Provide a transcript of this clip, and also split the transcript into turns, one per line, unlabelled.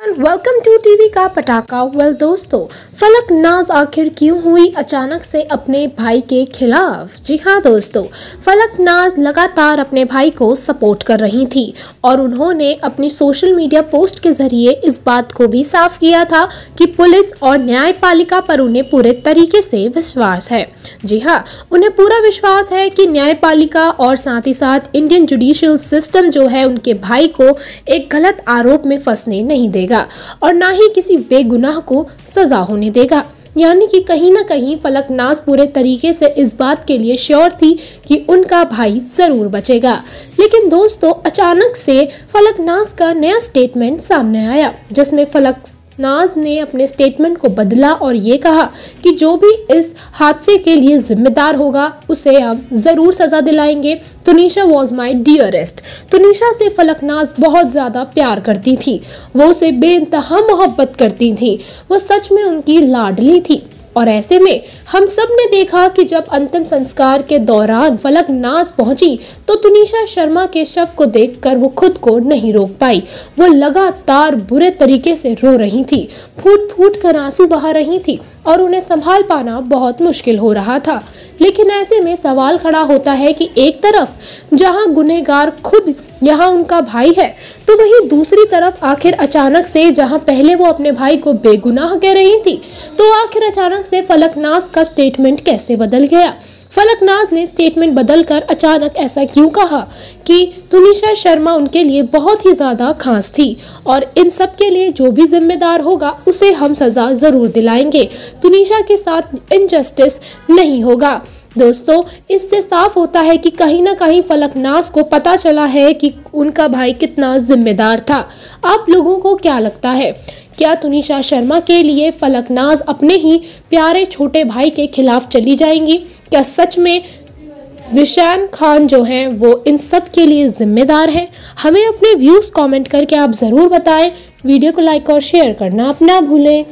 Welcome to TV का पटाखा। Well well, दोस्तों फलक नाज आखिर क्यों हुई अचानक से अपने भाई के खिलाफ? जी हाँ दोस्तों फलक नाज लगातार अपने भाई को सपोर्ट कर रही थी और उन्होंने अपनी सोशल मीडिया पोस्ट के ज़रिए इस बात को भी साफ़ किया था कि पुलिस और न्यायपालिका पर उन्हें पूरे तरीके से विश्वास है। जी हाँ उन्हें पूरा विश्वास है कि न्यायपालिका और साथ ही साथ इंडियन जुडिशियल सिस्टम जो है उनके भाई को एक गलत आरोप में फंसने नहीं देगा। देगा और ना ही किसी बेगुनाह को सजा होने देगा। यानी कि कहीं ना कहीं फलकनाज पूरे तरीके से इस बात के लिए श्योर थी कि उनका भाई ज़रूर बचेगा। लेकिन दोस्तों, अचानक से फलकनाज का नया स्टेटमेंट सामने आया, जिसमें फलक नाज ने अपने स्टेटमेंट को बदला और ये कहा कि जो भी इस हादसे के लिए जिम्मेदार होगा, उसे हम ज़रूर सज़ा दिलाएँगे। Tunisha was my dearest Tunisha से फलक नाज बहुत ज़्यादा प्यार करती थी। वो उसे बेानतहा मोहब्बत करती थी। वो सच में उनकी लाडली थी। और ऐसे में हम सबने देखा कि जब अंतिम संस्कार के दौरान फलक नाज पहुँची तो तुनिशा शर्मा के शव को देखकर वो खुद को नहीं रोक पाई। वो लगातार बुरे तरीके से रो रही थी फूट फूट कर आँसू बहा रही थी और उन्हें संभाल पाना बहुत मुश्किल हो रहा था। लेकिन ऐसे में सवाल खड़ा होता है कि एक तरफ़ जहाँ गुनेगार खुद यहाँ उनका भाई है तो वहीं दूसरी तरफ़ आखिर अचानक से जहाँ पहले वो अपने भाई को बेगुनाह कह रही थी तो आखिर अचानक से फलकनास का स्टेटमेंट कैसे बदल गया? फलकनाज ने स्टेटमेंट बदलकर अचानक ऐसा क्यों कहा कि तुनिशा शर्मा उनके लिए बहुत ही ज़्यादा खास थी और इन सब के लिए जो भी जिम्मेदार होगा, उसे हम सज़ा ज़रूर दिलाएँगे। तुनिशा के साथ इनजस्टिस नहीं होगा। दोस्तों, इससे साफ़ होता है कि कहीं ना कहीं फलकनाज को पता चला है कि उनका भाई कितना जिम्मेदार था। आप लोगों को क्या लगता है? क्या तुनिशा शर्मा के लिए फलकनाज अपने ही प्यारे छोटे भाई के खिलाफ चली जाएँगी? क्या सच में जिशान खान जो हैं, वो इन सब के लिए ज़िम्मेदार हैं? हमें अपने व्यूज़ कमेंट करके आप ज़रूर बताएँ। वीडियो को लाइक और शेयर करना अपना भूलें।